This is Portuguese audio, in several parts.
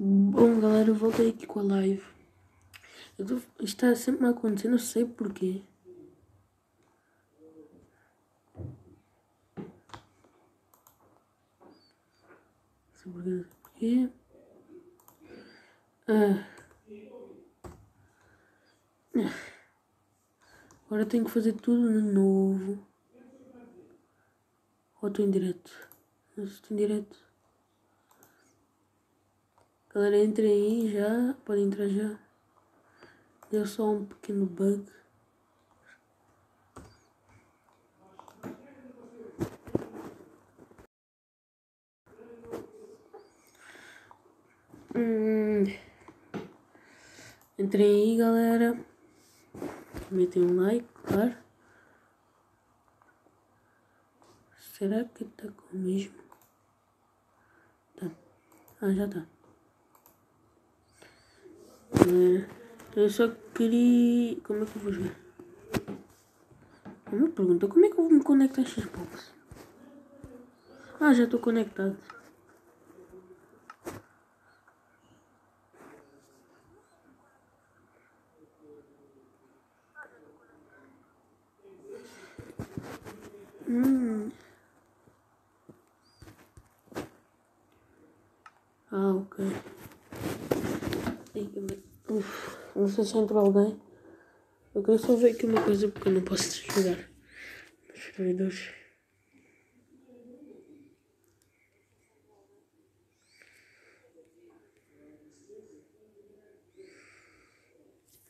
Bom galera, eu voltei aqui com a live. Tô, está sempre a acontecer, não sei porquê. Não sei porquê, não sei porquê. Ah. Agora tenho que fazer tudo de novo. Ou estou em direto? Estou em direto. Galera, entrem aí já. Podem entrar já. Deu só um pequeno bug. Hum. Aí, galera. Metem um like, claro. Será que tá com o mesmo? Tá. Ah, já tá. Galera, eu só queria. Como é que eu vou jogar? Uma pergunta, como é que eu vou me conectar a Xbox? Ah, já estou conectado. Hum. Ah, ok. Uf, não sei se entrou alguém. Eu quero só ver aqui uma coisa porque eu não posso jogar nos servidores.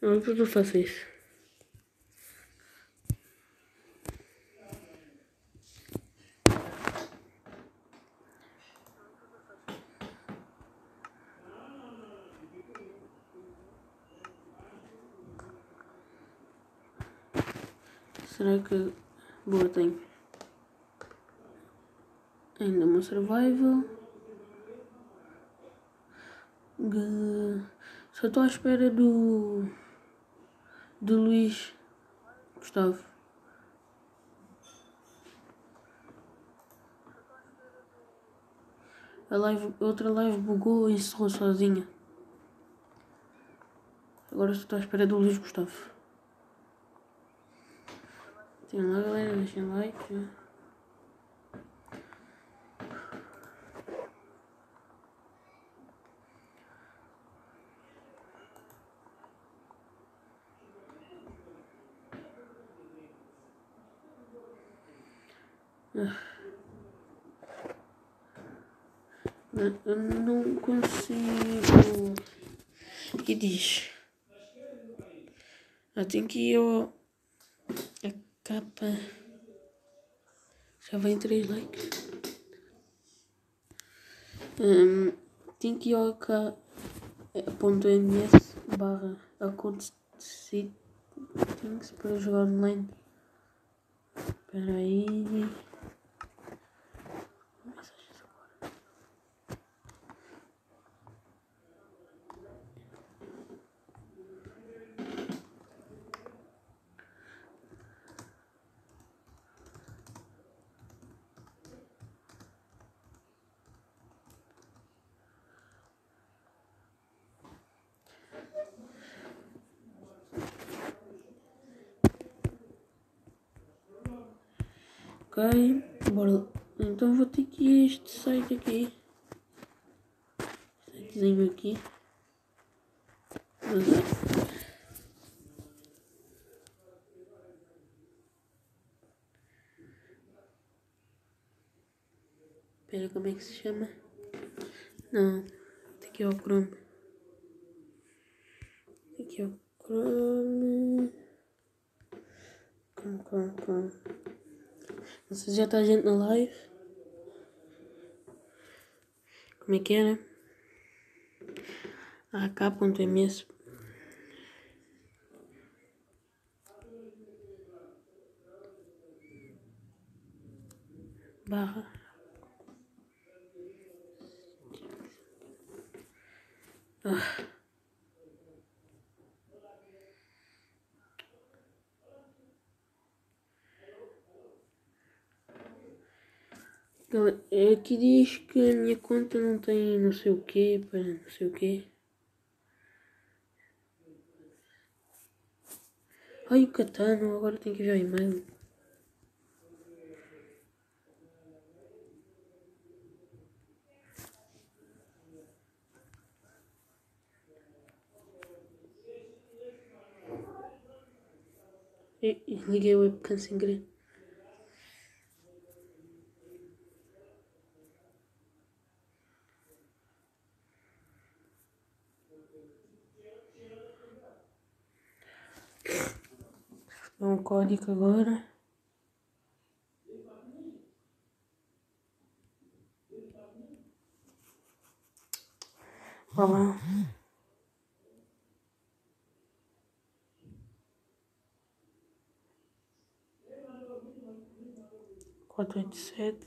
Não, depois eu faço isso. Será que. Boa, tenho. Ainda uma survival. Só estou à espera do. do Luís Gustavo. A live, outra live bugou e encerrou sozinha. Agora só estou à espera do Luís Gustavo. Tem lá galera, deixem like. Eu eu não consigo. E diz. Eu tenho que ir ao. Capa. Já vem 3 likes. Hum, tenho que ir ao ca- ponto ms barra account settings para jogar online. Espera aí. Bora. Então vou ter que ir este site aqui. Sitezinho aqui. Espera, como é que se chama? Não, que ir ao Chrome. Que ir ao Chrome. Chrome, Chrome, Chrome. Não sei se já está gente na live. Como é que era? ak.ms barra Ah. Aqui diz que a minha conta não tem não sei o que, para não sei o que. Ai o Catano, agora tenho que enviar e-mail. E liguei o webcam sem querer. Código agora. Vá lá. Quatro oito sete.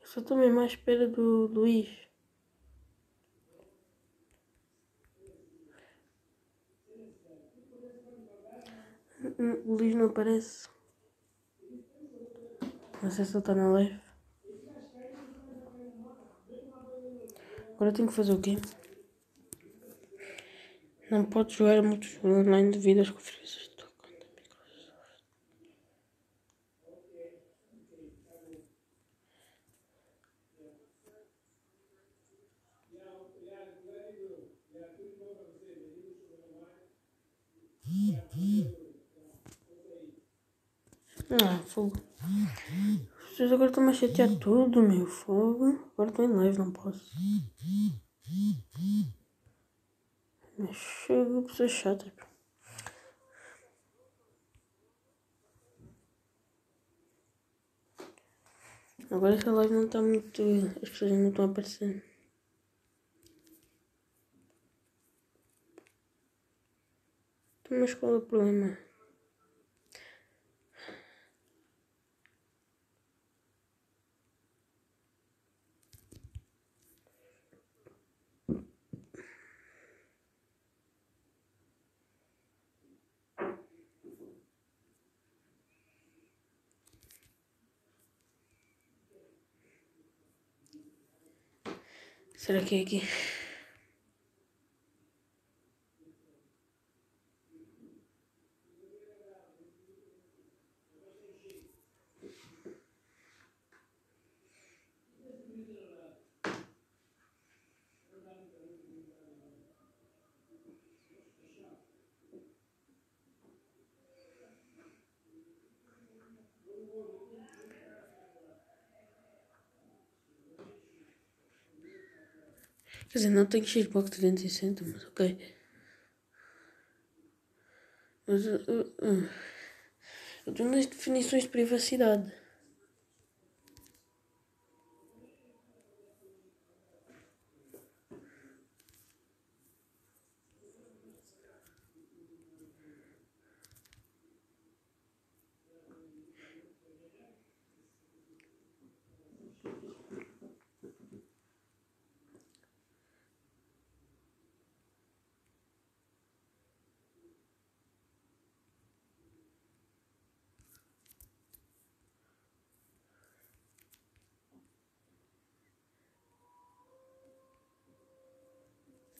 Eu só mesmo à espera do Luís. Luís não sei se ele está na live. Agora tenho que fazer o quê? Não pode jogar multijogador online devido às configurações da conta Microsoft. Ah, fogo. Vocês agora estão-me a chatear tudo, meu fogo. Agora estou em live, não posso. Mas chego, pessoas chatas. Agora essa live não está muito. As pessoas não estão a aparecer. Então, Mas qual é o problema? Será que Quer dizer, não tenho Xbox 360, mas ok. Mas uh, uh, uh. eu estou nas definições de privacidade.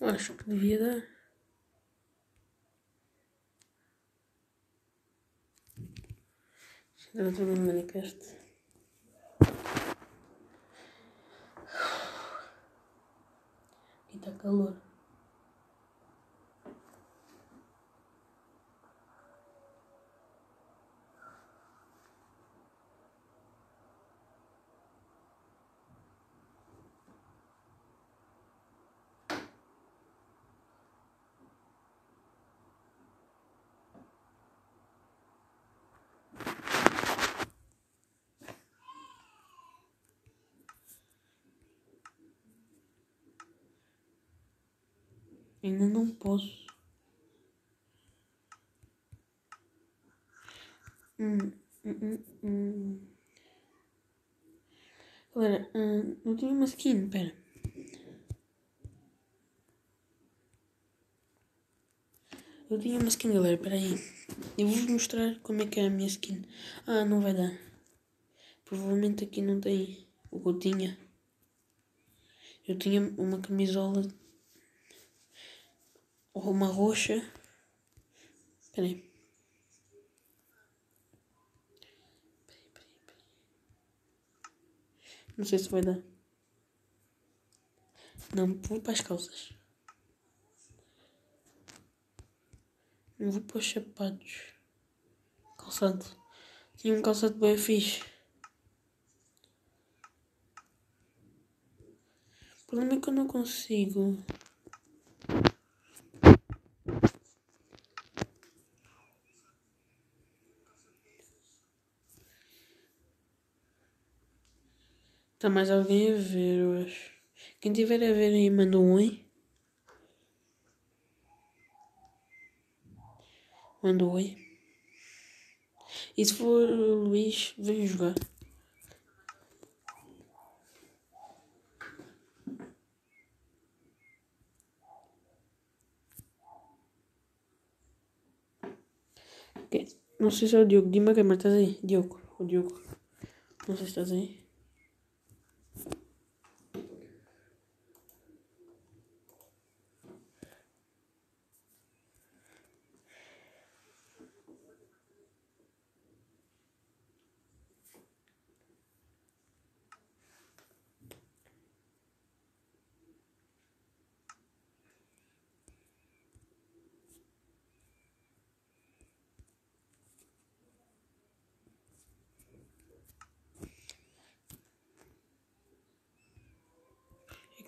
Acho que devia dar. Agora estou no Minecraft. Aqui está calor. Ainda não posso. Hum, hum, hum, hum. Galera, hum, eu tinha uma skin, pera. Eu tinha uma skin, galera, peraí. Eu vou-vos mostrar como é que é a minha skin. Ah, não vai dar. Provavelmente aqui não tem o que eu tinha. Eu tinha uma camisola ou uma roxa. Peraí. Não sei se vai dar. Não, vou para as calças. Não vou para os sapatos. Calçado. Tinha um calçado bem fixe. O problema é que eu não consigo. Está mais alguém a ver, eu acho. Quem tiver a ver aí, manda um oi. Manda um oi. E se for o Luís, vem jogar. Não sei se é o Diogo. Dima Gamer, estás aí? Diogo. O Diogo. Não sei se estás aí.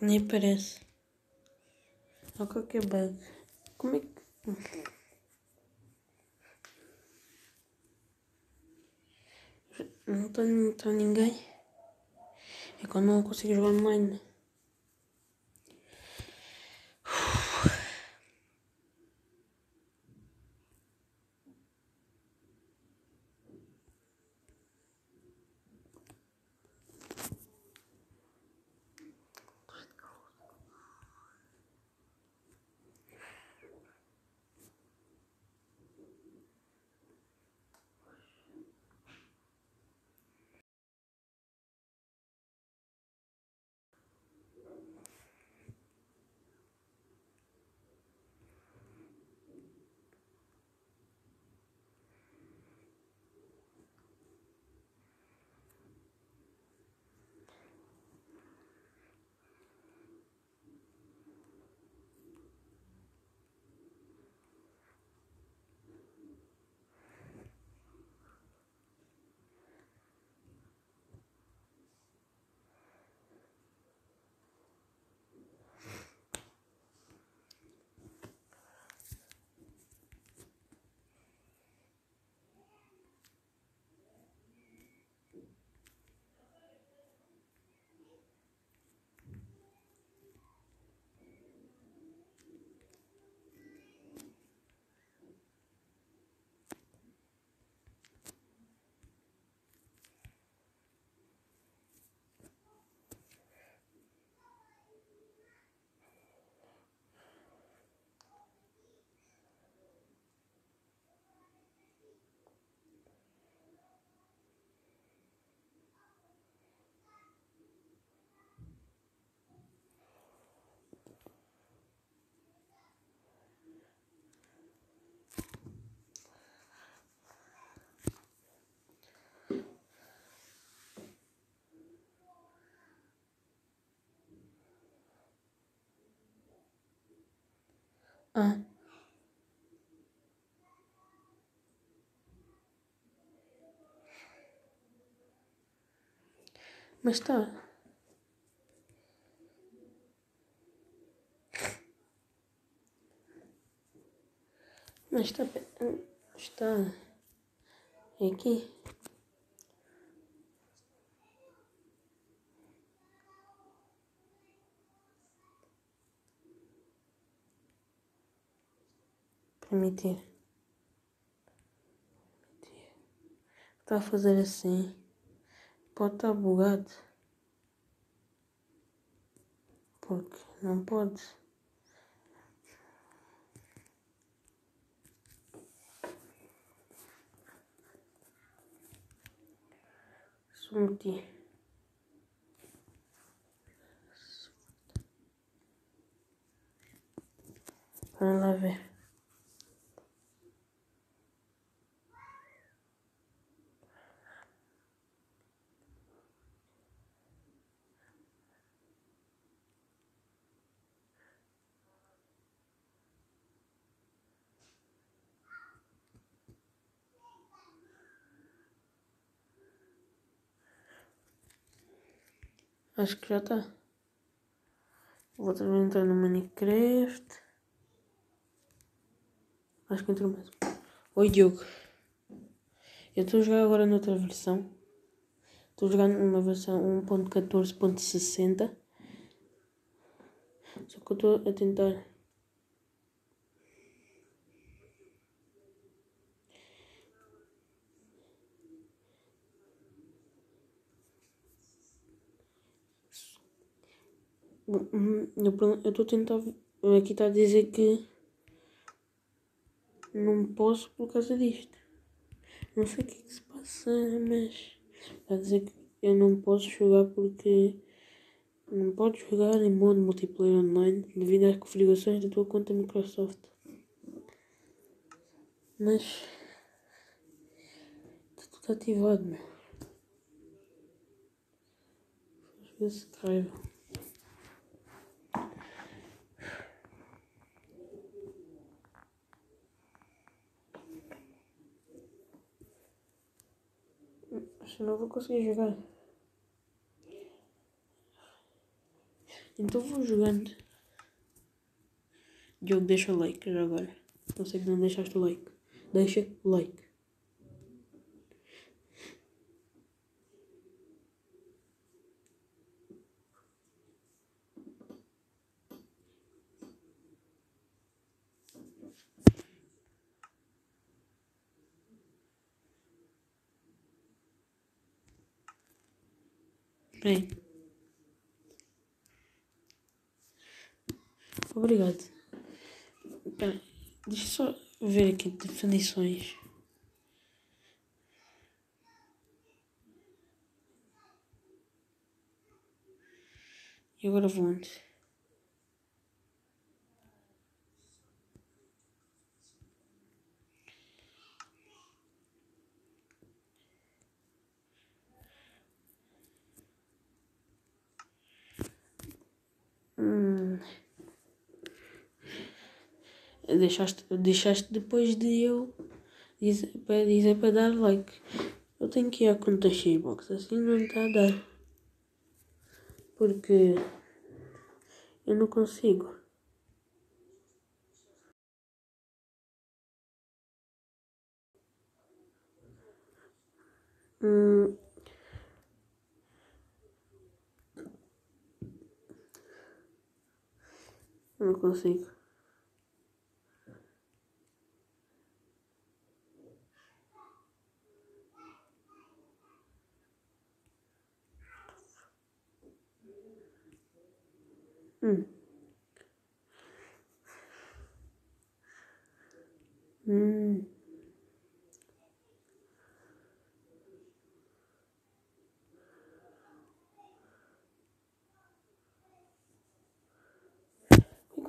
Nem parece. Olha qualquer bug. Como é que. Não está não ninguém. É quando não consigo jogar online. Ah. Mas está. Mas está. Está. É aqui. permitir. permitir. Está a fazer assim. Pode estar bugado. Porque não pode. Submeti. Vamos lá ver. Acho que já está. Vou também entrar no Minecraft. Acho que entrou mesmo. Oi Diogo. Eu estou a jogar agora noutra versão. Estou a jogar numa versão 1.14.60. Só que eu estou a tentar. Eu estou a tentar. Aqui está a dizer que não posso por causa disto. Não sei o que, é que se passa, mas está a dizer que eu não posso jogar porque não podes jogar em modo multiplayer online devido às configurações da tua conta Microsoft. Mas está tudo ativado, meu. Às vezes raiva. Senão eu vou conseguir jogar. Então vou jogando. Diogo, deixa o like já agora. Não sei que não deixaste o like. Deixa o like. Bem. Obrigado. Pera, deixa só ver aqui definições. E agora vou onde? Deixaste, deixaste depois de eu dizer para, dizer para dar like. Eu tenho que ir à conta Xbox, assim não está a dar. Porque eu não consigo. Hum. Não consigo. Hum. Hum.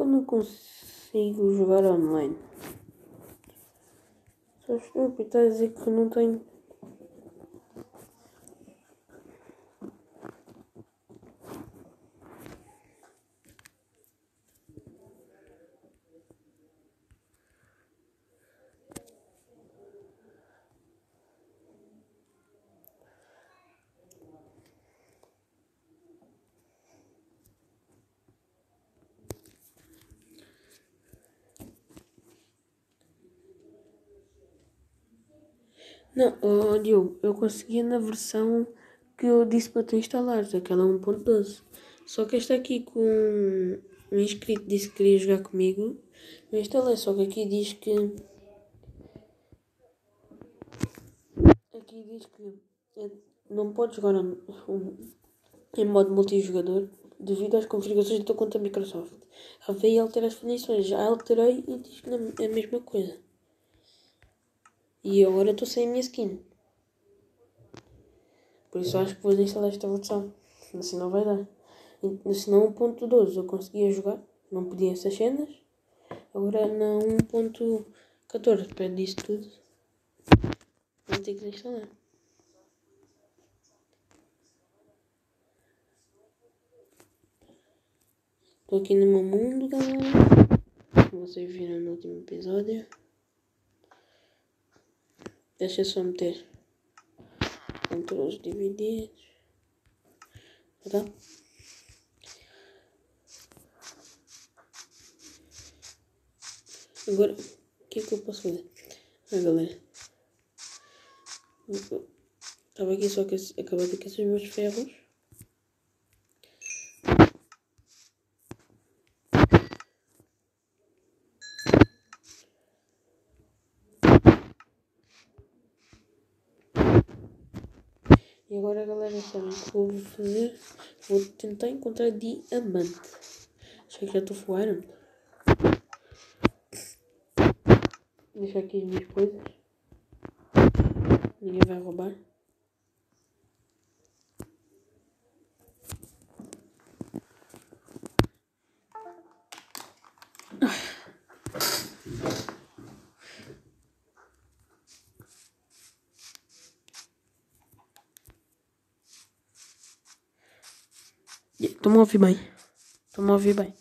eu não consigo jogar online? Só estou a dizer que não tenho Não, oh, Diogo, eu consegui na versão que eu disse para tu instalares, aquela 1.12. Só que esta aqui com um inscrito disse que queria jogar comigo, eu instalei, só que aqui diz que. Aqui diz que não pode jogar em modo multijogador devido às configurações da tua conta Microsoft. A ver e altera as definições. Já alterei e diz que é a mesma coisa. E agora estou sem a minha skin. Por isso acho que vou instalar esta versão. Assim não vai dar. Senão 1.12 eu conseguia jogar. Não podia essas cenas. Agora na 1.14 pede isso tudo. Vou ter que instalar. Estou aqui no meu mundo, galera. Como vocês viram no último episódio. Deixa eu só meter controles divididos. Tá? Agora, o que é que eu posso fazer? Ah, galera. Estava aqui só que acabei de aquecer os meus ferros. E vou fazer? Vou tentar encontrar diamante. Acho que já estou fora. Deixar aqui as minhas coisas. Ninguém vai roubar. Estou-me a ouvir bem. Estou-me a ouvir bem.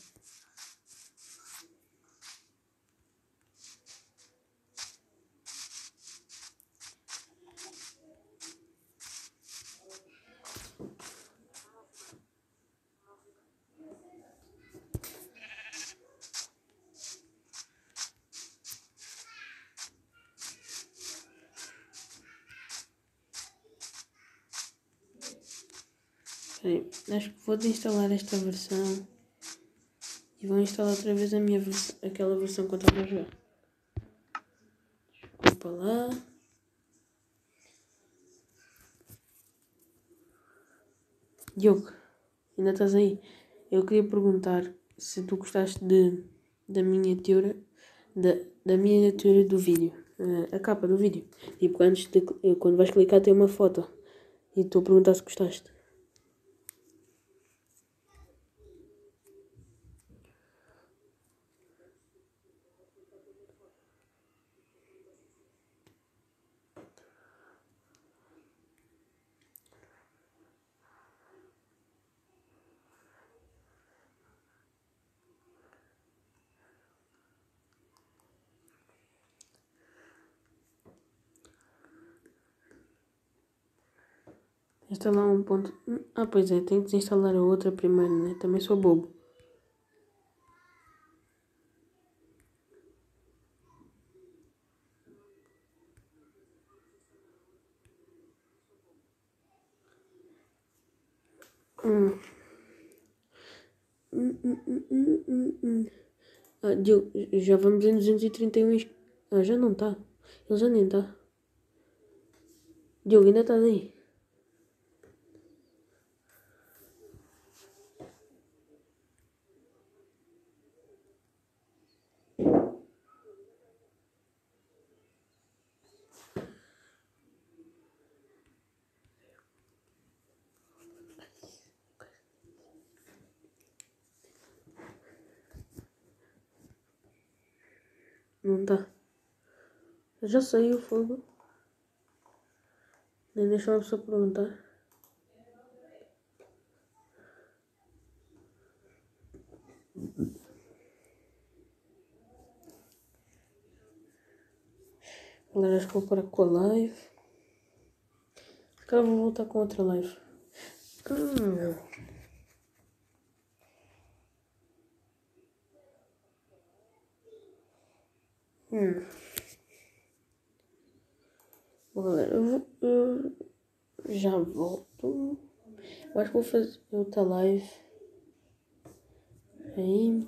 Acho que vou desinstalar esta versão e vou instalar outra vez a minha versão, aquela versão que eu estava a jogar. Desculpa lá. Diogo, ainda estás aí? Eu queria perguntar se tu gostaste de, da miniatura da, da miniatura do vídeo, a, a capa do vídeo. Tipo, antes de quando vais clicar tem uma foto. E estou a perguntar se gostaste. Instalar um ponto. Ah, pois é, tenho que desinstalar a outra primeiro, né? Também sou bobo. Hum, hum, hum, hum, hum, hum. Ah, Diogo, já vamos em 231. Ah, já não está. Ele já nem está. Diogo, ainda está aí. Não tá. Já saiu o fogo. Nem deixa uma pessoa perguntar. Galera, acho que vou parar com a live. Agora vou voltar com outra live. Hum. Hum. Bom, galera, eu, eu já volto. Eu acho que vou fazer outra live. Aí.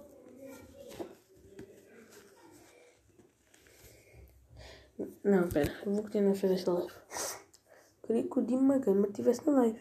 Não, pera, eu vou continuar a fazer esta live. Queria que o Dima Gama estivesse na live.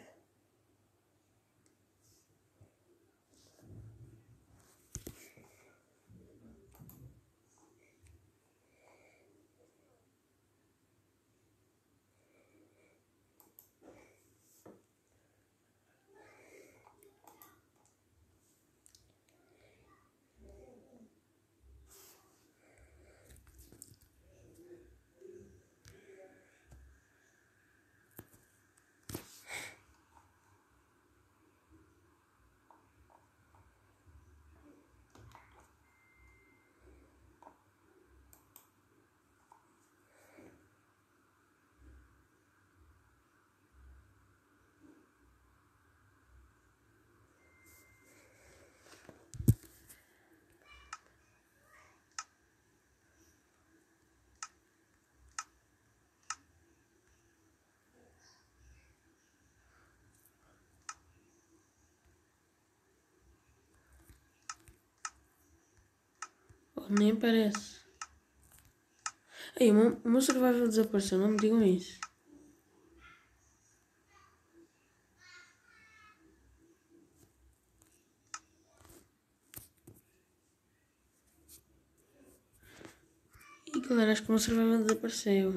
Nem parece. Meu, o meu survival desapareceu, não me digam isso. E galera, acho que o meu survival desapareceu.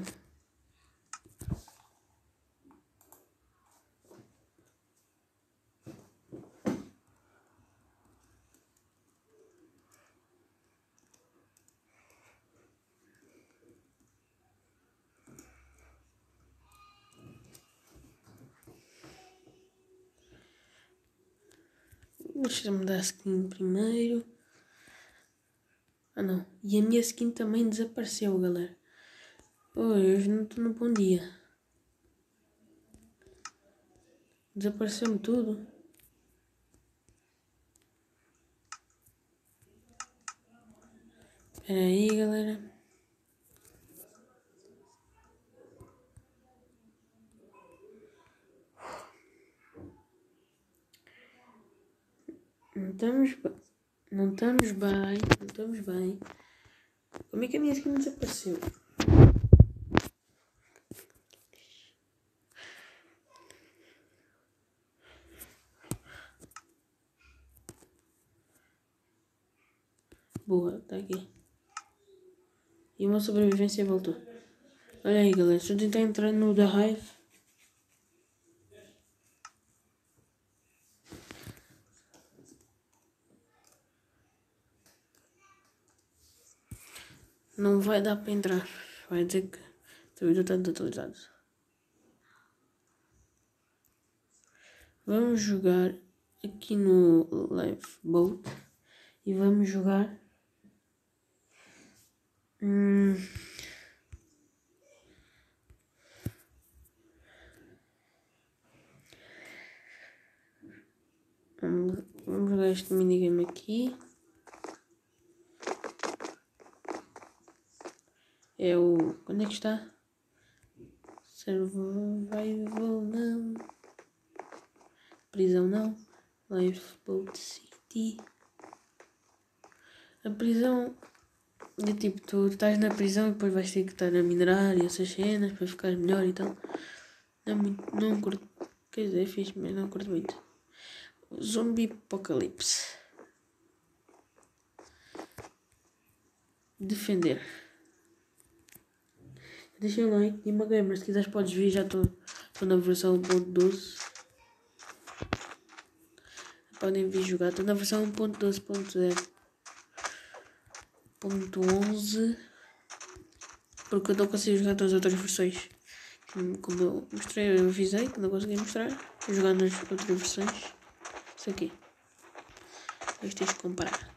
Deixa-me dar a skin primeiro. Ah não. E a minha skin também desapareceu, galera. Hoje não estou no bom dia. Desapareceu-me tudo. Espera aí, galera. Não estamos, não estamos bem, não estamos bem. Como é que a minha skin desapareceu? Boa, tá aqui. E uma sobrevivência voltou. Olha aí, galera. Se eu tentar entrar no The Hive. Não vai dar para entrar. Vai dizer que o vídeo está desatualizado. Vamos jogar aqui no Lifeboat e vamos jogar. Hum, vamos jogar este minigame aqui. É o. Quando é que está? Survival não. Prisão não. Lifeboat City. A prisão é tipo, tu estás na prisão e depois vais ter que estar a minerar e essas cenas para ficar melhor e tal. Não, é muito, não curto. Quer dizer, é fixe, mas não curto muito. Zombie Apocalipse. Defender. Deixa o like e uma gamer. Se quiseres podes vir, já estou na versão 1.12. Podem vir jogar. Estou na versão 1.12.0. Ponto 11 porque eu não consigo jogar todas as outras versões como eu mostrei, eu avisei que não consegui mostrar jogar nas outras versões isso aqui depois tens de comparar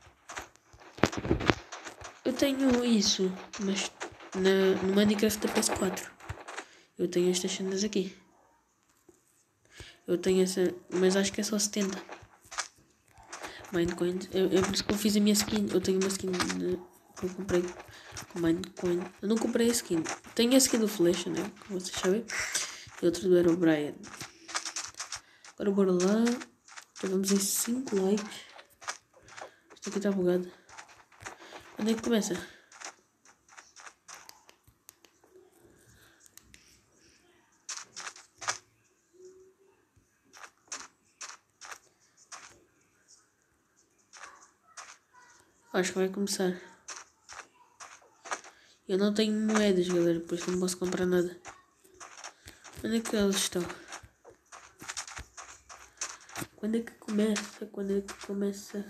eu tenho isso mas na, no Minecraft da PS4. Eu tenho estas cenas aqui. Eu tenho essa, mas acho que é só 70. Minecoin. É, por isso que eu fiz a minha skin. Eu tenho uma skin de, que eu comprei com Minecoin. Eu não comprei a skin. Tenho a skin do Flash, né? Como vocês sabem. E outro do Aerobrian. Agora bora lá. Já vamos em 5 likes. Isto aqui está bugado. Onde é que começa? Acho que vai começar. Eu não tenho moedas, galera, por isso não posso comprar nada. Onde é que elas estão? Quando é que começa? Quando é que começa?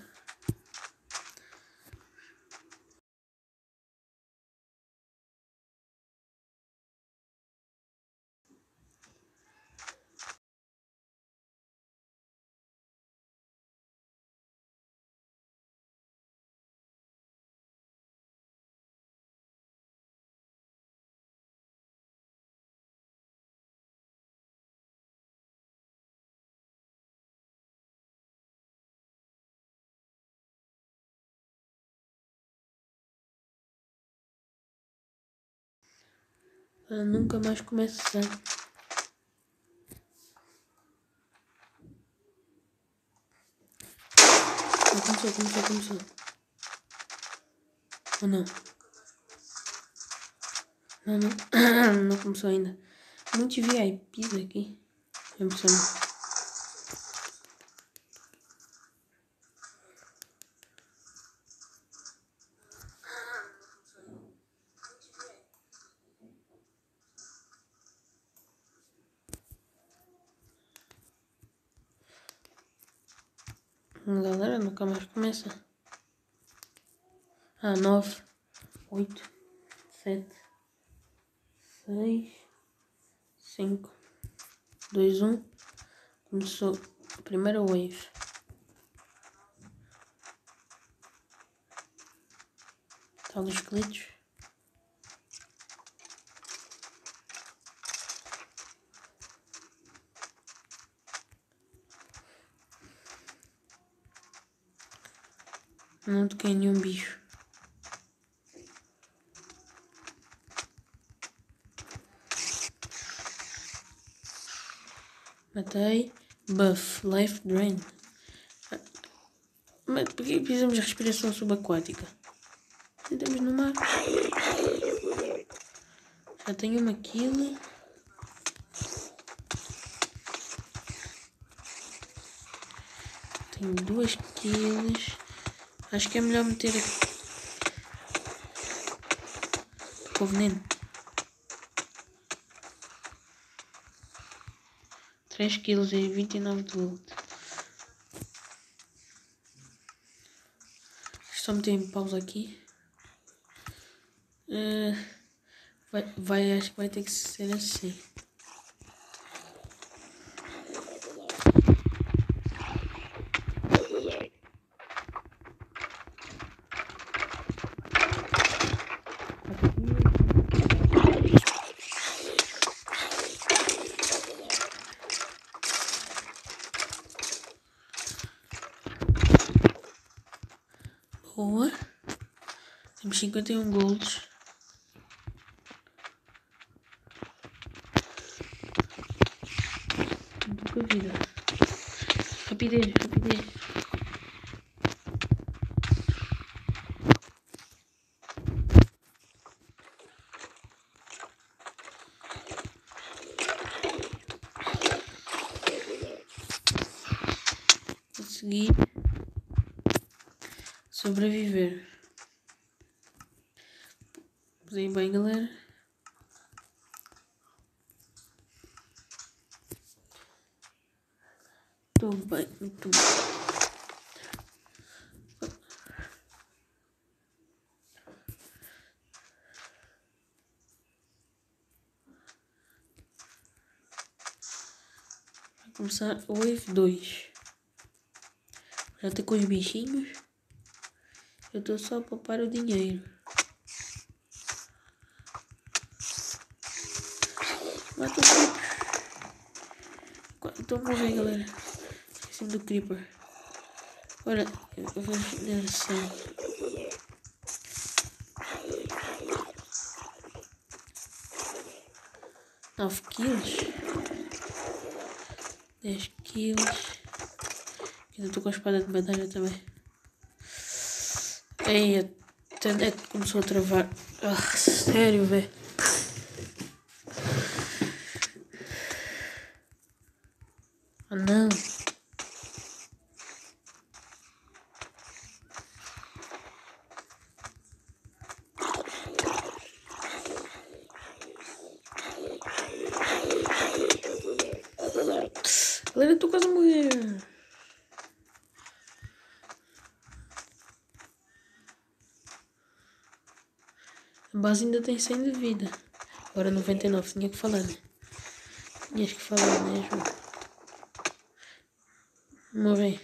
Ela nunca mais começa. Começou, começou, começou. Ou não? Não, não. não começou ainda. Muitos VIPs aqui. É Galera, nunca mais começa. Ah, nove, oito, sete, seis, cinco, dois, um. Começou a primeira wave. Tal dos glitches. Não toquei nenhum bicho. Matei. Buff. Life Drain. Mas por que precisamos de respiração subaquática? Estamos no mar. Já tenho uma kill. Tenho duas kills. Acho que é melhor meter aqui. Com veneno. 3 kg e 29 de gold. Só meter em pausa aqui. Uh, vai, vai, acho que vai ter que ser assim. Boa. Temos 51 gols. Pouca vida. Rapidez, rapidez. Consegui sobreviver. Bem, galera. Estou bem, muito bem. Vai começar o Wave 2. Já tem com os bichinhos. Eu tô só a poupar o dinheiro. Mata o Creeper. Então vamos ver, galera. Esqueci do Creeper. Olha, eu vou regeneração. Nove quilos. Dez quilos. Ainda tô com a espada de batalha também. Ei, até começou a travar. Ah, sério, velho. Ah, não. Galera, eu tô quase a morrer. A base ainda tem 100 de vida. Agora 99, tinha que falar, né? Tinhas que falar mesmo. Vamos ver.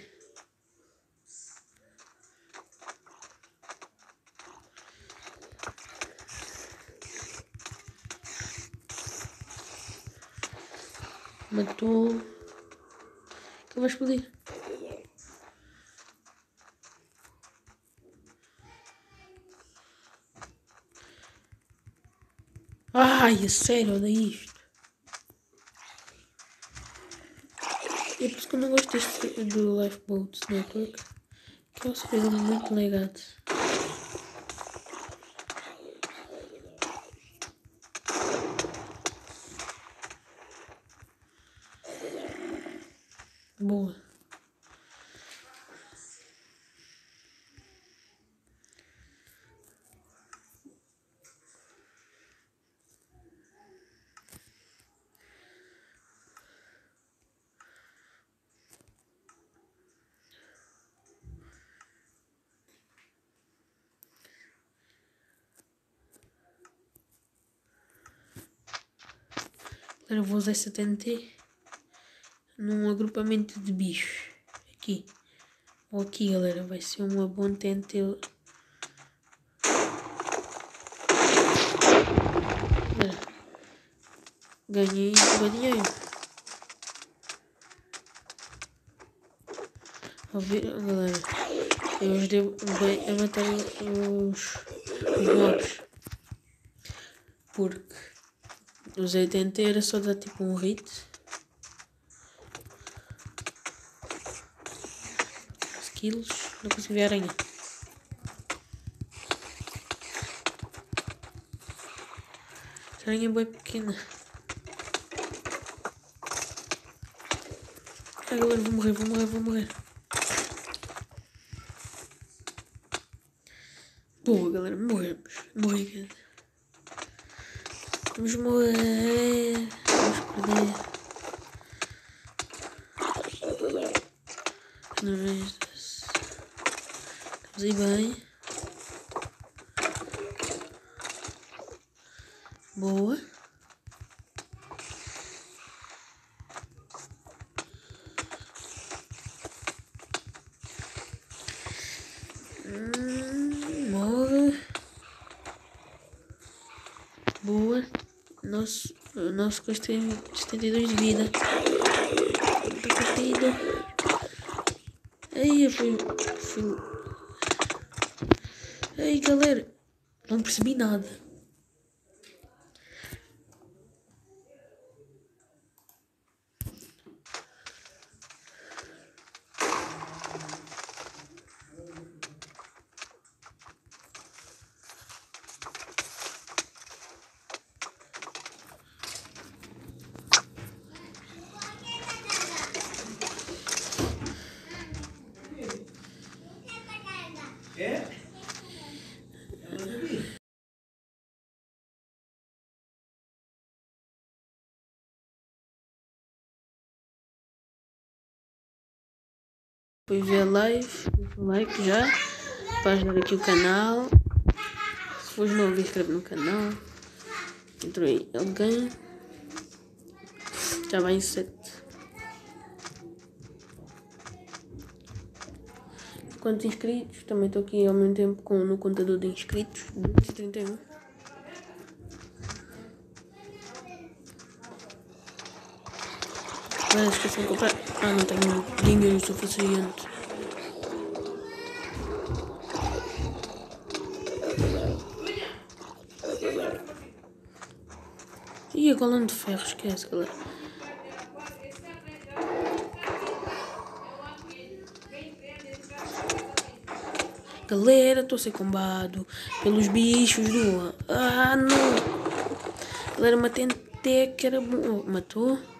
Matou. Que vai explodir. Ai, é sério, olha isto. É por isso que eu não gosto deste do Lifeboat Network. Que um servidor muito legado. Boa. Agora vou usar essa TNT num agrupamento de bichos. Aqui. Ou aqui, galera. Vai ser uma boa TNT. Ganhei um dinheiro. A ver, galera. Eu ajudei bem a matar os, os. Porque usei TNT era só dar tipo um hit. Skills. Não consegui ver a aranha. Essa aranha é bem pequena. Ai galera, vou morrer, vou morrer, vou morrer. Boa galera, morremos. Morri, cara. Vamos morrer. Vamos perder. Não. Estamos aí bem. Boa. Hum, morre. Boa. Coisa tem 72 de vida. Caído. Aí, eu fui, fui. Aí, galera. Não percebi nada. Fui ver a live, like já, para ajudar aqui o canal. Se fores novo, inscreve no canal. Entrou aí alguém. Já vai em 7. Quantos inscritos? Também estou aqui ao mesmo tempo com, no contador de inscritos. 231. Agora esqueci de comprar. Ah, não tenho dinheiro suficiente. E a coluna de ferro, esquece, galera. Galera, estou a ser combado pelos bichos do. Ah, não! Galera, matei até que era bom. Matou?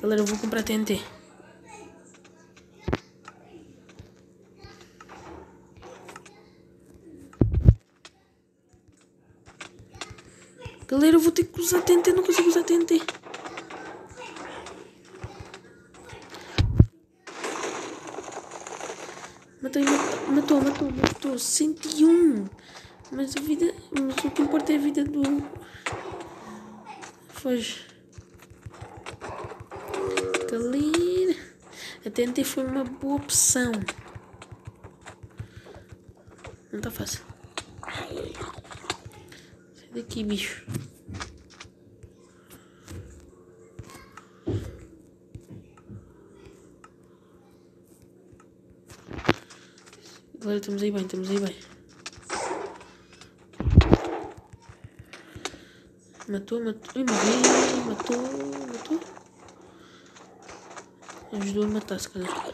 Galera, eu vou comprar TNT. Galera, eu vou ter que usar TNT, não consigo usar TNT. Matei, matou, matou, matou. 101. Mas a vida. Mas o que importa é a vida do. Foge. A TNT foi uma boa opção. Não tá fácil. Sai daqui, bicho. Agora estamos aí bem, estamos aí bem. Matou, matou. Ai, morri. Matou, matou. Ajudou a matar, se calhar.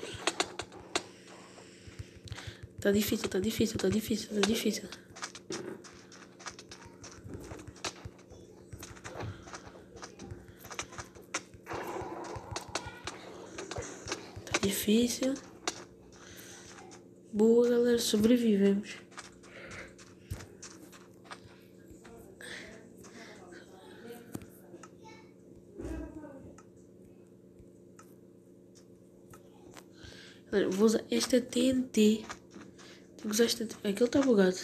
Tá difícil, tá difícil, tá difícil, tá difícil. Tá Difícil. Boa, galera. Sobrevivemos. Galera, vou usar esta TNT. Tenho que usar esta... Aquele está bugado.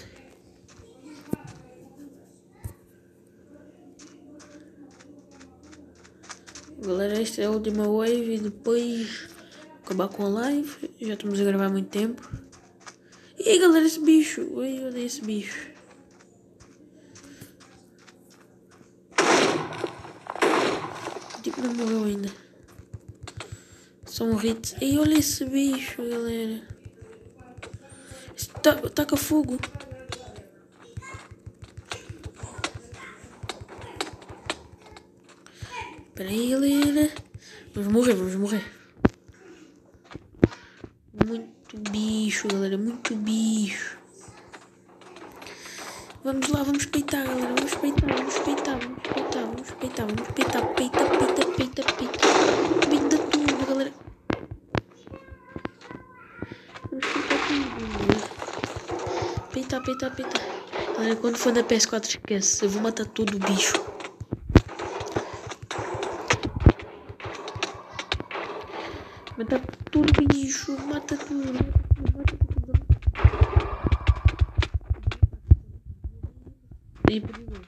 Galera, esta é a última wave e depois acabar com a live. Já estamos a gravar há muito tempo. E aí galera, esse bicho. Oi, eu odeio esse bicho. Tipo, não morreu ainda. Só um hit. E olha esse bicho, galera. Tá, taca fogo. Espera aí, galera. Vamos morrer, vamos morrer. Muito bicho, galera. Muito bicho. Vamos lá, vamos peitar, galera. Vamos peitar, vamos peitar, vamos peitar, vamos peitar, vamos peitar. Peita, peita, peita, peita. Peita tudo, galera. Peitar, peitar. Galera, quando for na PS4, esquece. Eu vou matar todo o bicho. Mata tudo, bicho. Mata tudo. Mata tudo. E primeiro.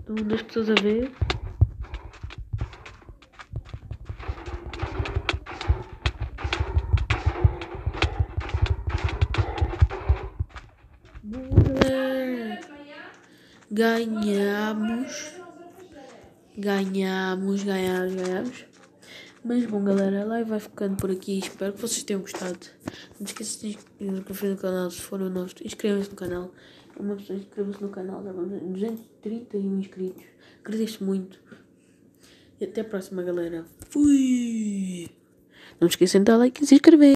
Estão duas pessoas a ver. Mas bom galera, a live vai ficando por aqui. Espero que vocês tenham gostado. Não esqueçam de inscrever no canal se foram novos. Inscrevam-se no canal. Uma pessoa inscreva-se no canal. Já vamos a 231 inscritos. Agradeço muito. E até a próxima galera. Fui! Não esqueçam de dar like e se inscrever.